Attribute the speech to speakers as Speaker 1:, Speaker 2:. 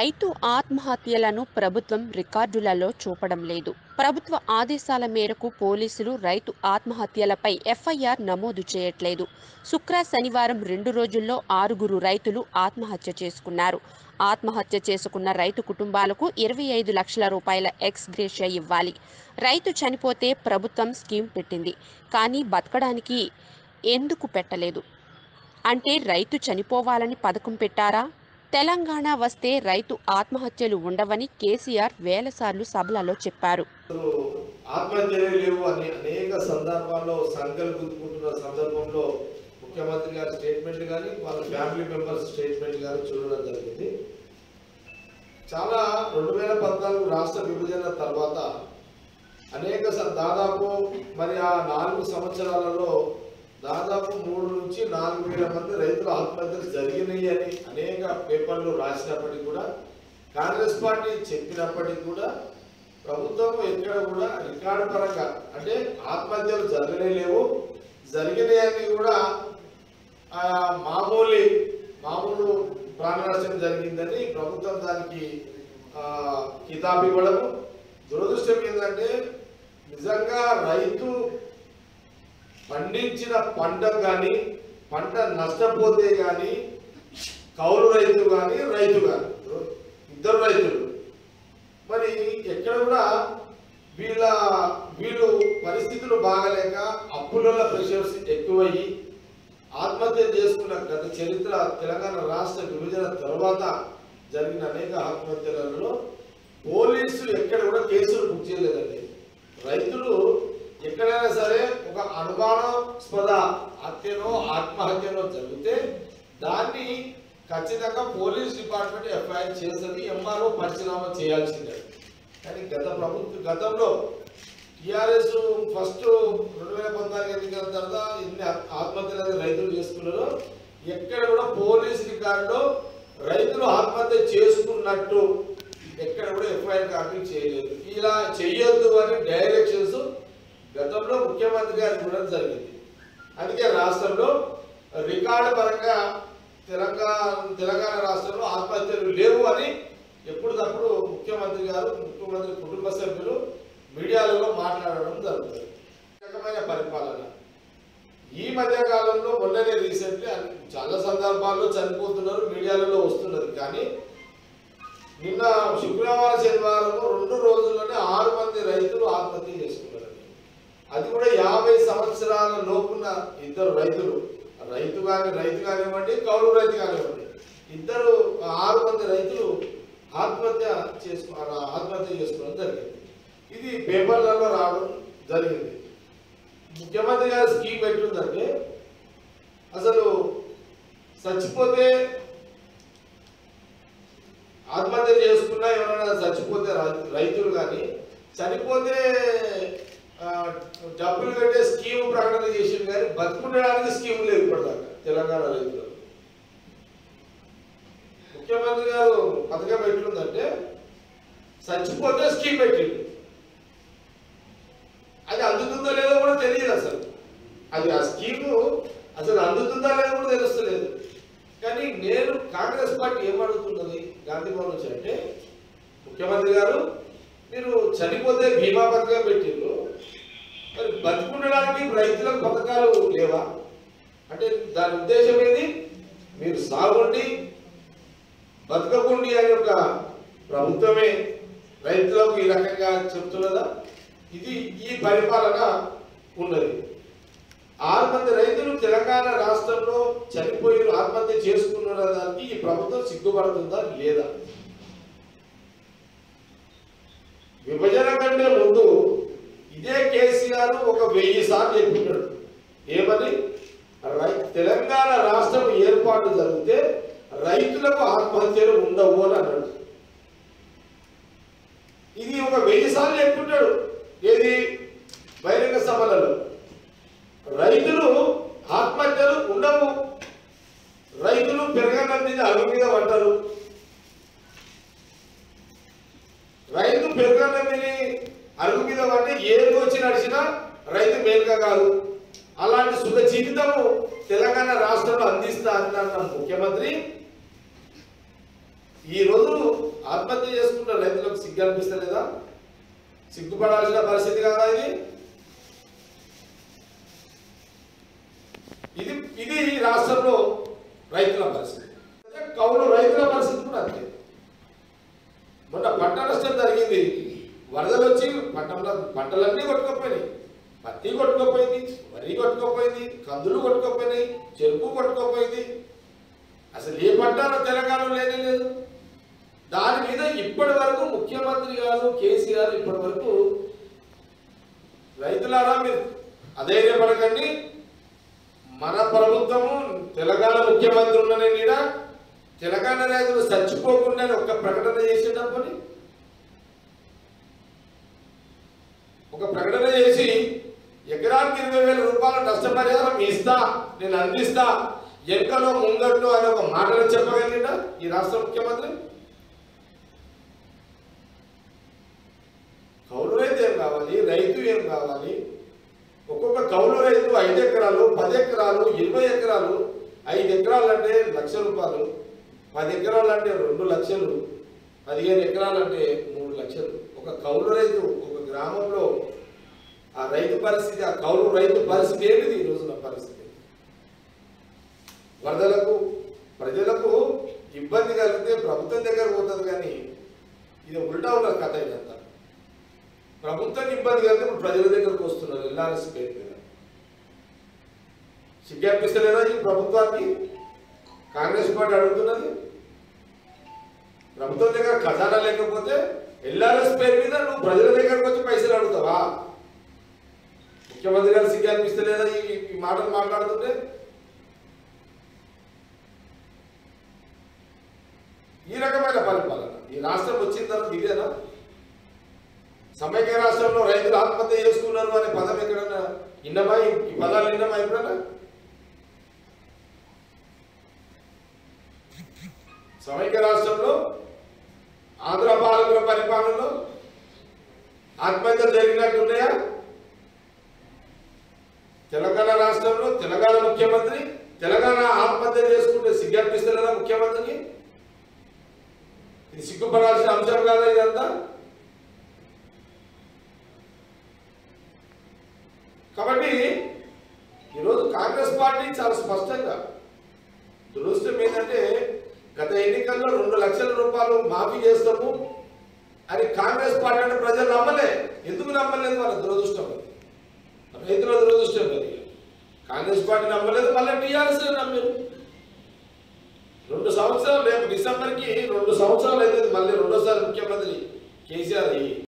Speaker 1: రైతు ఆత్మహత్యలను ప్రభుత్వం రికార్డులలో చూపడం లేదు. ప్రభుత్వ ఆదేశాల మేరకు పోలీసులు రైతు ఆత్మహత్యలపై ఎఫ్ఐఆర్ నమోదు చేయట్లేదు. శుక్ర శనివారం రెండు రోజుల్లో ఆరుగురు రైతులు ఆత్మహత్య చేసుకున్నారు. ఆత్మహత్య చేసుకున్న రైతు కుటుంబాలకు ఇరవై ఐదు లక్షల రూపాయల ఎక్స్ గ్రేషియా ఇవ్వాలి. రైతు చనిపోతే ప్రభుత్వం స్కీమ్ పెట్టింది. కానీ బతకడానికి ఎందుకు పెట్టలేదు? అంటే రైతు చనిపోవాలని పథకం పెట్టారా? తెలంగాణ వస్తే రైతు ఆత్మహత్యలు ఉండవని కేసీఆర్ వేలసార్లు సభలలో చెప్పారు.
Speaker 2: అసలు లేవు అని అనేక సందర్భాల్లో సంఖ్యలు గుర్తుకుంటున్న సందర్భంలో ముఖ్యమంత్రి గారి స్టేట్మెంట్ కానీ వాళ్ళ ఫ్యామిలీ మెంబర్స్ స్టేట్మెంట్ కానీ చూడడం జరిగింది. చాలా రెండు వేల పద్నాలుగు రాష్ట్ర విభజన తర్వాత అనేక దాదాపు మరి ఆ నాలుగు సంవత్సరాలలో దాదాపు మూడు నుంచి నాలుగు వేల మంది రైతుల ఆత్మహత్యలు జరిగినాయి అని అనేక పేపర్లు రాసినప్పటికీ కూడా కాంగ్రెస్ పార్టీ చెప్పినప్పటికీ కూడా ప్రభుత్వం ఎక్కడ కూడా రికార్డు పరంగా అంటే ఆత్మహత్యలు జరగనే లేవు. జరిగినాయని కూడా మామూలు మామూలు ప్రాణనాశనం జరిగిందని ప్రభుత్వం దానికి కితాబు ఇవ్వడము. దురదృష్టం ఏంటంటే నిజంగా రైతు పండించిన పంట కానీ పంట నష్టపోతే కానీ కౌలు రైతు కానీ రైతు కానీ ఇద్దరు రైతులు. మరి ఎక్కడ కూడా వీళ్ళ వీళ్ళు పరిస్థితులు బాగలేక అప్పులలో ప్రెషర్స్ ఎక్కువయ్యి ఆత్మహత్య చేసుకున్న గత చరిత్ర తెలంగాణ రాష్ట్ర విభజన తర్వాత జరిగిన అనేక ఆత్మహత్యలలో పోలీసులు ఎక్కడ కూడా కేసులు బుక్ చేయలేదండి. రైతులు ఎక్కడైనా సరే ఒక అనుమానాస్పద హత్యనో ఆత్మహత్యనో జరిగితే దాన్ని ఖచ్చితంగా పోలీస్ డిపార్ట్మెంట్ ఎఫ్ఐఆర్ చేస్తుంది ఎంఆర్ఓ పరిశీలన చేయాల్సిందే. కానీ గత ప్రభుత్వ గతంలో టిఆర్ఎస్ ఫస్ట్ రెండు వేల పద్నాలుగు ఎన్నికల తర్వాత ఇన్ని ఆత్మహత్యలు అనేది రైతులు చేసుకున్నారు ఎక్కడ కూడా పోలీస్ రికార్డులో రైతులు ఆత్మహత్య చేసుకున్నట్టు ఎక్కడ కూడా ఎఫ్ఐఆర్ కాపీ చేయలేదు. ఇలా చేయొద్దు అని డైరెక్షన్స్ గతంలో ముఖ్యమంత్రి గారు చూడడం జరిగింది. అందుకే రాష్ట్రంలో రికార్డు పరంగా తెలంగాణ తెలంగాణ రాష్ట్రంలో ఆత్మహత్యలు లేవు అని ఎప్పటికప్పుడు ముఖ్యమంత్రి గారు ముఖ్యమంత్రి కుటుంబ సభ్యులు మీడియాలలో మాట్లాడడం జరుగుతుంది. రకమైన పరిపాలన. ఈ మధ్య కాలంలో మొన్ననే రీసెంట్లీ చాలా సందర్భాల్లో చనిపోతున్నారు మీడియాలలో వస్తున్నది కానీ నిన్న శుక్రవారం శనివారం రెండు రోజుల్లోనే ఆరు మంది రైతులు ఆత్మహత్య చేసుకున్నారండి అది కూడా యాభై సంవత్సరాల లోపున్న ఇద్దరు రైతులు రైతు కానీ రైతు కానివ్వండి కౌలు రైతు కానివ్వండి ఇద్దరు ఆరు మంది రైతులు ఆత్మహత్య చేసుకు ఆత్మహత్య చేసుకోవడం జరిగింది. ఇది పేపర్లలో రావడం జరిగింది. ముఖ్యమంత్రి గారు స్కీమ్ ఎట్లుందంటే అసలు చచ్చిపోతే ఆత్మహత్య చేసుకున్నా ఎవరైనా చచ్చిపోతే రైతులు కానీ చనిపోతే డబ్బులు కట్టే స్కీమ్ ప్రకటన చేసింది కానీ బతుకుండడానికి స్కీమ్ లేవు ఇప్పటిదాకా తెలంగాణ రైతులు. ముఖ్యమంత్రి గారు పథకం ఎట్లుందంటే చచ్చిపోతే స్కీమ్ పెట్టిండు. అది అందుతుందో లేదో కూడా తెలియదు అసలు. అది ఆ స్కీము అసలు అందుతుందా లేదో కూడా తెలుస్తలేదు. కానీ నేను కాంగ్రెస్ పార్టీ ఏమడుగుతున్నది గాంధీ భవన్ నుంచి అంటే ముఖ్యమంత్రి గారు మీరు చనిపోతే బీమా పథకం పెట్టింది బతుకుండడానికి రైతులకు పథకాలు లేవా? అంటే దాని ఉద్దేశం ఏంది? మీరు సాగుండి బతకకుండి అనే ఒక ప్రభుత్వమే రైతులకు ఈ రకంగా చెప్తున్నదా? ఇది ఈ పరిపాలన ఉన్నది. ఆరు మంది రైతులు తెలంగాణ రాష్ట్రంలో చనిపోయి ఆత్మహత్య చేసుకున్న దానికి ఈ ప్రభుత్వం సిగ్గుపడుతుందా లేదా? విభజన కంటే ముందు ఇదే కేసీఆర్ ఒక వెయ్యి సార్లు చెప్పుకున్నాడు ఏమని? రై తెలంగాణ రాష్ట్రం ఏర్పాటు జరిగితే రైతులకు ఆత్మహత్యలు ఉండవు అని అన్నాడు. ఇది ఒక వెయ్యి సార్లు చెప్పుకుంటాడు ఏది? బహిరంగ సభలలో. రైతులు ఆత్మహత్యలు ఉండవు రైతులు పెరగడం మీద అడుగు మీద పడ్డారు రైతు పెరగడం మీద అడుగు మీద పడితే ఏ వచ్చి నడిచినా రైతు మేలుగా కాదు జీవితము తెలంగాణ రాష్ట్రంలో అందిస్తా అన్న ముఖ్యమంత్రి. ఈ రోజు ఆత్మహత్య చేసుకుంటారు రైతులకు సిగ్గు అనిపిస్తలేదా? సిగ్గుపడాల్సిన పరిస్థితి కాదా ఇది? ఇది ఇది రాష్ట్రంలో రైతుల పరిస్థితి. కౌలు రైతుల పరిస్థితి కూడా అంతే. మొన్న పంట నష్టం జరిగింది. వరదలు వచ్చి పంట పంటలన్నీ కొట్టుకోపోయినాయి. పత్తి కొట్టుకోపోయింది వరి కొట్టుకోపోయింది కందులు కొట్టుకోపోయినాయి చెరుకు కొట్టుకోపోయింది. అసలు ఏ పంట తెలంగాణలో లేనే లేదు. దాని మీద ఇప్పటి వరకు ముఖ్యమంత్రి గారు కేసీఆర్ ఇప్పటి వరకు రైతులారా మీరు అధైర్యపడకండి. మన ప్రభుత్వము తెలంగాణ ముఖ్యమంత్రి ఉన్ననే నీడ తెలంగాణ రైతులు చచ్చిపోకుండా ఒక ప్రకటన చేసేటప్పని ఒక ప్రకటన చేసి ఇరవై వేల రూపాయలు నష్టపరిహారం ఇస్తా నేను అందిస్తా. ఎక్కడో ముంగట్లో అని ఒక మాటలు చెప్పగలిగినా ఈ రాష్ట్ర ముఖ్యమంత్రి? కౌలు రైతు ఏం కావాలి? రైతు ఏం కావాలి? ఒక్కొక్క కౌలు రైతు ఐదు ఎకరాలు పది ఎకరాలు ఇరవై ఎకరాలు ఐదు ఎకరాలు అంటే లక్ష రూపాయలు పది ఎకరాలు అంటే రెండు లక్షలు పదిహేను ఎకరాలు అంటే మూడు లక్షలు. ఒక కౌలు రైతు ఒక గ్రామంలో ఆ రైతు పరిస్థితి ఆ కౌలు రైతు పరిస్థితి ఏమిటి ఈ రోజున పరిస్థితి? వరదలకు ప్రజలకు ఇబ్బంది కలిగితే ప్రభుత్వం దగ్గర పోతుంది కానీ ఇది ఉల్టా ఉన్న కథ ఇదంతా. ప్రభుత్వం ఇబ్బంది కలిగితే ఇప్పుడు ప్రజల దగ్గరకు వస్తున్నారు ఎల్ఆర్ఎస్ పేరు మీద. సిగ్గనిపిస్తలేదా ఈ ప్రభుత్వానికి? కాంగ్రెస్ పార్టీ అడుగుతున్నది. ప్రభుత్వం దగ్గర ఖజానా లేకపోతే ఎల్ఆర్ఎస్ పేరు మీద నువ్వు ప్రజల దగ్గరకు వచ్చి పైసలు అడుగుతావా? ముఖ్యమంత్రి గారు సిగ్గు అనిపిస్తలేదా ఈ మాటలు మాట్లాడుతుంటే? ఈ రకమైన పరిపాలన. ఈ రాష్ట్రం వచ్చిన తర్వాత ఇదేనా? సమైక్య రాష్ట్రంలో రైతులు ఆత్మహత్య చేసుకున్నారు అనే పదం ఎక్కడన్నా ఇన్నమా ఈ ఈ పదాలు ఇన్నమా ఎప్పుడన్నా? సమైక్య రాష్ట్రంలో ఆంధ్ర పాలకుల పరిపాలనలో ఆత్మహత్యలు జరిగినట్టున్నాయా తెలంగాణ రాష్ట్రంలో తెలంగాణ ముఖ్యమంత్రి తెలంగాణ ఆత్మహత్య చేసుకుంటే సిగ్గనిపిస్తలేదా ముఖ్యమంత్రికి? ఇది సిగ్గుపడాల్సిన అంశం కాదా ఇదంతా? కాబట్టి ఈరోజు కాంగ్రెస్ పార్టీ చాలా స్పష్టంగా దురదృష్టం ఏంటంటే గత ఎన్నికల్లో రెండు లక్షల రూపాయలు మాఫీ చేస్తాము అని కాంగ్రెస్ పార్టీ అంటే ప్రజలు నమ్మలే. ఎందుకు నమ్మలేదు వాళ్ళ దురదృష్టం? రైతుల దురదృష్టం అది కాంగ్రెస్ పార్టీ నమ్మలేదు మళ్ళీ టీఆర్ఎస్ నమ్మారు రెండు సంవత్సరాలు రేపు డిసెంబర్కి రెండు సంవత్సరాలు అయితే మళ్ళీ రెండోసారి ముఖ్యమంత్రి కేసీఆర్ అయ్యి.